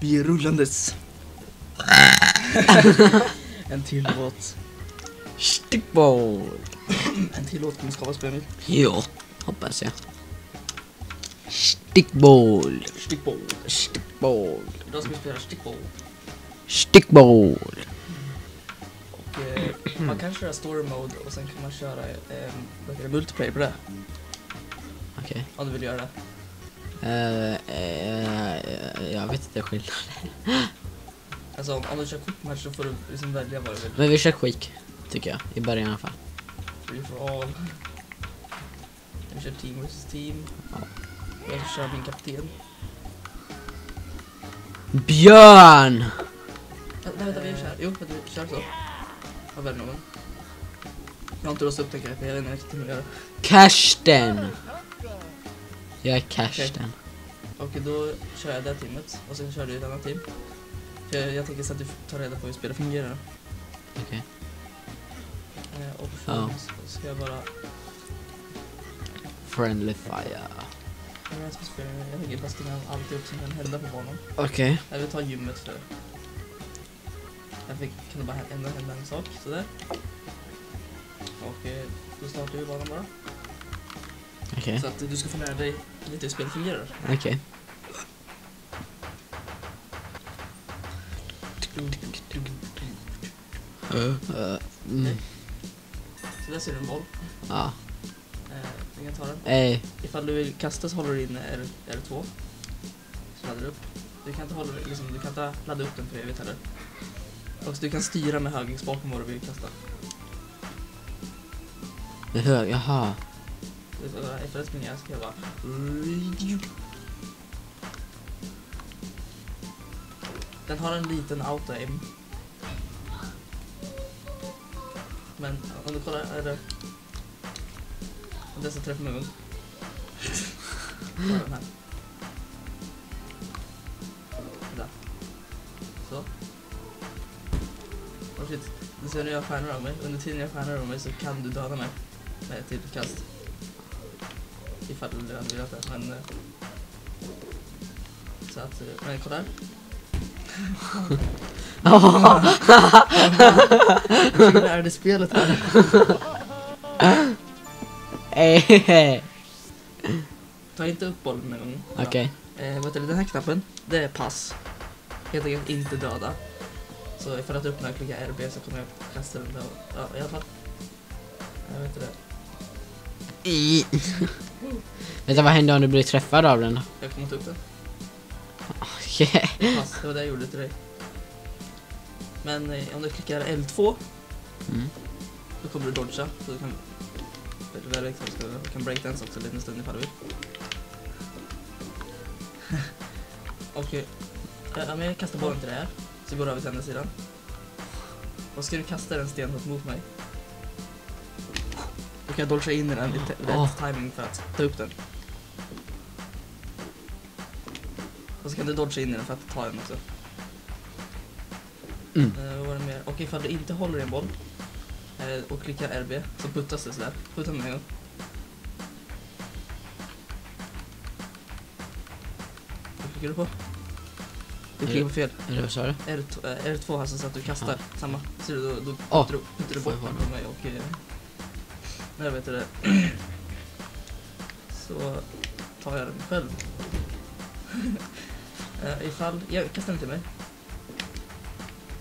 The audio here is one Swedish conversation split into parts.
Vi är rullandes. en till låt. Stickball. En till låt kommer skapas Emil. Ja, hoppas jag. Stickball. Stickball. Stickball. Idag ska vi spela stickball. Stickball. Och, eh, man kan köra story mode och sen kan man köra eh, multiplayer på det. Okej. Om du vill göra det. Eh, jag vet inte skillnaden. Alltså om, om du kör kortmatch så får du liksom välja vad du vill. Men vi kör quick, tycker jag. I början i alla fall. Free for all. Vi kör team versus team. Jag kör min kapten. Björn! Äh, nej vänta vi kör. Jo vänta vi kör så. Jag väljer någon. Jag har inte låst upp den karaktären, jag vet inte hur jag gör. Karsten. Jag är Karsten. Okej då kör jag det teamet och sen kör du ett annat team. För jag, jag tänker så att du tar reda på hur spelet fungerar. Okej. Eh, och Ja. så ska jag bara... Friendly fire. Jag ska spela, jag tänker bara stänga alltid upp som kan hända på banan. Okej. Jag vill ta gymmet för. Jag fick, kan det bara ändra hända en sak, sådär. Och eh, då startar vi banan bara. Okej. Så att du ska få lära dig lite hur spelet fungerar. Okej. Eh, mm. Så där ser du en boll. Ja. Eh, du kan ta den. Ey. Ifall du vill kasta så håller du in R, R2. Så laddar du upp. Du kan inte, hålla, liksom, du kan inte ladda upp den för evigt heller. Och du kan styra med högerspaken vad du vill kasta. Det hör, jaha. Efter att springa ska jag bara... Den har en liten auto-aim. Men om du kollar, är det... Om dessa träffar med mun. Bara den här. Där. Så. Oh shit. Du ser nu jag stjärnor av mig. Under tiden jag stjärnor av mig så kan du döda mig. Med ett till kast. Ifall du hade velat det. Men... eh, Så att... eh, Men kolla här. Hur är det spelet här? Ta inte upp bollen en gång. Okej. Eh, heter det, den här knappen, det är pass. Helt enkelt inte döda. Så ifall att du öppnar och klickar RB så kommer jag kasta den där. Ja, i alla fall. Jag vet inte det. Vänta, vad händer om du blir träffad av den? Jag kommer ta upp den. Okej. Pass, det var det jag gjorde till dig. Men eh, om du klickar L2 Mm. då kommer du dodga. Så du kan exakt så du kan breakdance också en liten stund ifall du vill. Okej. Ja, men jag kastar bollen till dig här. Så går du över till andra sidan. Och ska du kasta den stenhårt mot mig. Kan jag dodga in i den i rätt Åh. timing för att ta upp den. Och så kan du dodga in i den för att ta den också. Mm. Eh, vad mer? Och ifall du inte håller i en boll eh, och klickar RB så puttas det sådär. Putta med en gång. Vad klickar du på? Du klickar på fel. Eller vad sa du? R2, eh, R2 alltså så att du kastar samma. Ser du, då, då puttar du, puttar du bort den på mig och... Eh, nej, vet du det. så tar jag den själv. eh, ifall... Jag kastar den till mig.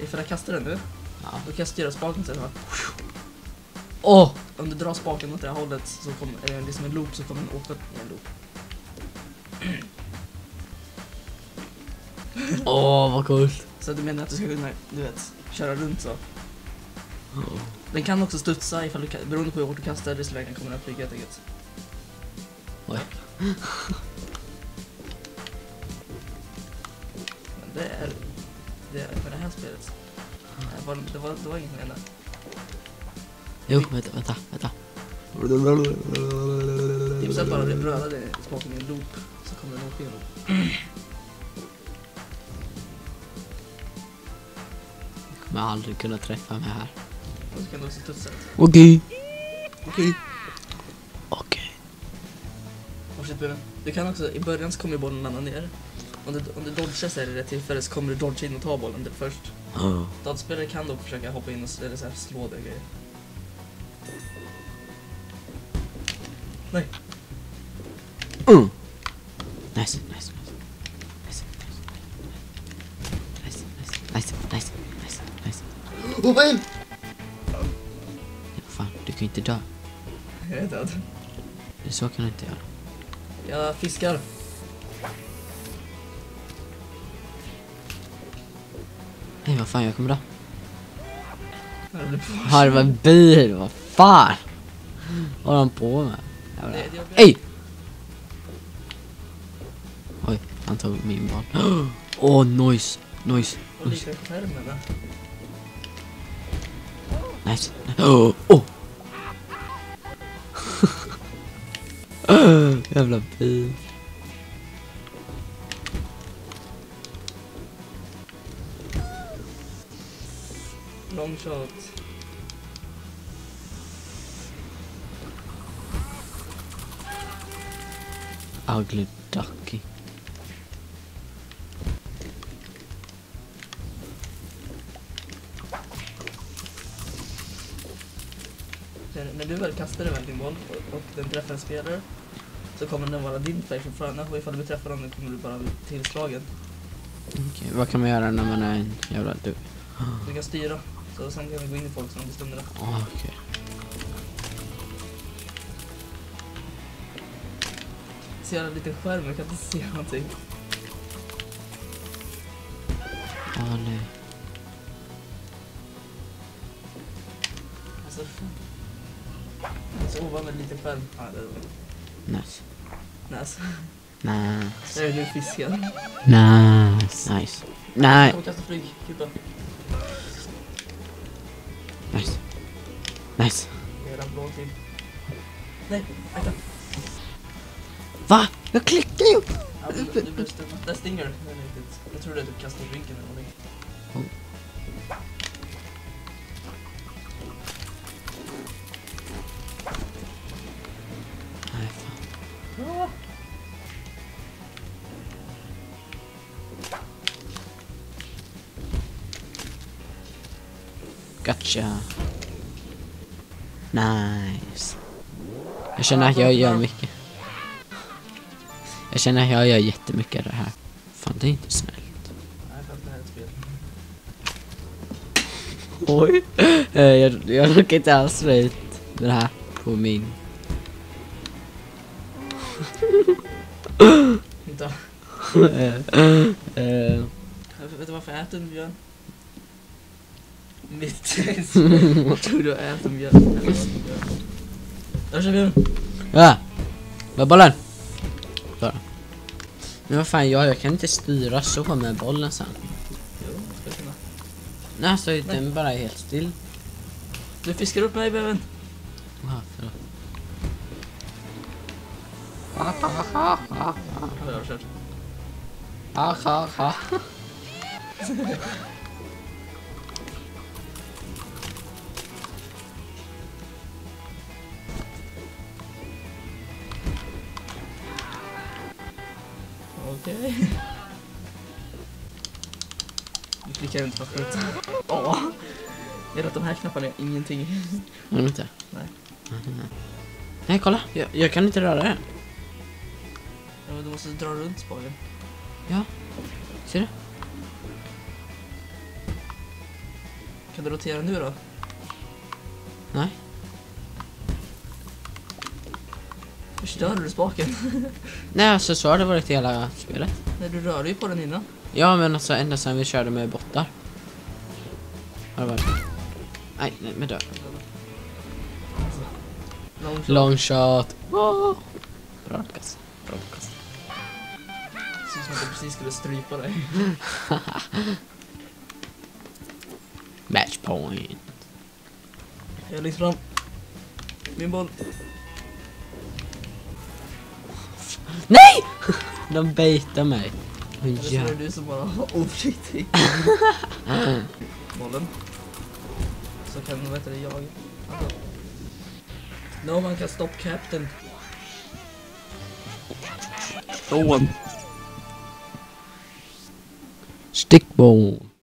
Ifall jag kastar den nu, Ja. då kan jag styra spaken här. Åh! Om du drar spaken åt det här hållet så kommer är det liksom en loop så kommer den åka i en loop. Åh, vad coolt. Så du menar att du ska kunna, du vet, köra runt så. Den kan också studsa ifall du, ka- beroende på hur hårt du kastar desto längre kommer den att flyga helt enkelt. Oj. Men det är, det är med det här spelet. Det var, det var, det var inget mer där. Jo, vänta, vänta, vänta. Så att bara röra det spaken i en loop så kommer den åka i en loop. Jag kommer aldrig kunna träffa mig här. Och så kan du också studsa. Okej. Okej. Okej. Fortsätt med den. Du kan också, i början så kommer ju bollen landa ner. Om du, om du dodgar så här i rätt tillfälle så kommer du dodga in och ta bollen där först. Oh. Dataspelare kan dock försöka hoppa in och s- eller så här, slå dig och grejer. Nej. Mm. Nice, nice, nice. Nice, nice, nice, nice, nice, nice, nice. Ja, du kan ju inte dö. Jag är död. Så kan du inte göra. Jag fiskar. Nej, vad fan, jag kommer dö. Harva bil, vad fan? Vad håller han på med? Nej, Ej! Oj, han tog min boll. Åh, oh, på skärmen där. nice. Oh, oh. Jävla bil. Long shot. Ugly ducky. När du väl kastar iväg din boll och, den träffar en spelare så kommer den vara din färg fortfarande och ifall du träffar den kommer du bara bli tillslagen. Okej, vad kan man göra när man är en jävla du? Du kan styra så sen kan du gå in i folk som bestämmer det. Oh, Okej. Så jävla liten skärm, jag kan inte se någonting. Åh nej. Alltså, fan. Så ovanligt liten skärm. Ja, det är Nice. nice. Nice. Är nu fisken. Nice. Nice. Nej. Kom. Nice. Nice. Är redan blå till. Nej, akta. Va? Jag klickar ju! Ja, du, du stucken. Där stinger. Det är. Jag trodde att du kastade ryggen eller någonting. Nej, Ah. Gotcha. Nice. Jag känner att jag gör mycket. Jag känner att jag gör jättemycket av det här. Fan, det är inte snällt. Oj. Eh, jag, jag råkar inte alls ut det här på min... Vänta. Eh, eh, Vet du varför jag äter en björn? Mitt Jag tror du äter en björn. Där kör björn. Ja! Var bollen? Så. Men vad fan, jag, jag kan inte styra så med bollen sen. Jo, ska jag kunna. Nej, alltså den bara är helt still. Du fiskar upp mig bäven. Aha, förlåt. Kört. Ha, ha, ha. Okej. Du klickar inte fast ut. Åh! Jag vet att de här knapparna är ingenting. Du inte? Nej. Nej, kolla. Jag, jag kan inte röra den. Ja, du måste dra runt spaken. Ser du? Kan du rotera nu då? Nej. Förstörde du spaken? Nej, alltså så har det varit hela spelet. Nej, du rörde ju på den innan. Ja, men alltså ända sedan vi körde med bottar. Har det varit. Nej, nej, men dö. Long shot. Long shot. Oh. Bra Lukas. Bra Lukas. Som att jag precis skulle strypa dig. Match point. Jag är längst fram. Min boll. Nej! De baitar mig. Så ja. är det du som bara var oförsiktig. Bollen. Så kan, vad heter det, jag. Alltså. No man can stop captain. No Stickbone.